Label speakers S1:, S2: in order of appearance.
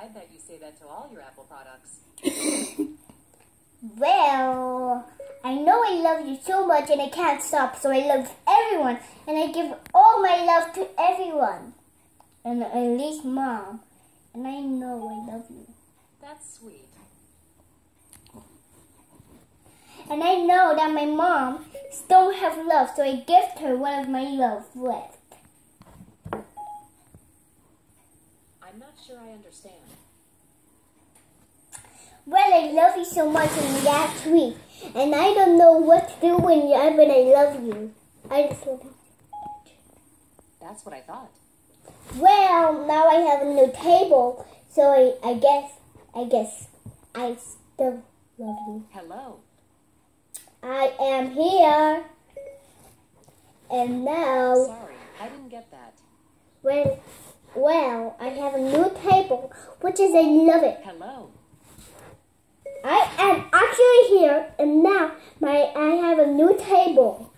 S1: I bet you say that to all your Apple products.
S2: Well, I know I love you so much and I can't stop, so I love everyone and I give all my love to everyone. And at least mom. And I know I love you.
S1: That's sweet.
S2: And I know that my mom don't have love, so I gift her one of my love left.
S1: Not sure I understand.
S2: Well, I love you so much and that's sweet. And I don't know what to do when, you, when I love you. I just love you.
S1: That's what I thought.
S2: Well, now I have a new table, so I, I guess, I guess I still love you.
S1: Hello.
S2: I am here. And now,
S1: Sorry, I didn't get that.
S2: Well, well, I have a new table, which is I love it.
S1: Hello.
S2: I am actually here, and now my I have a new table.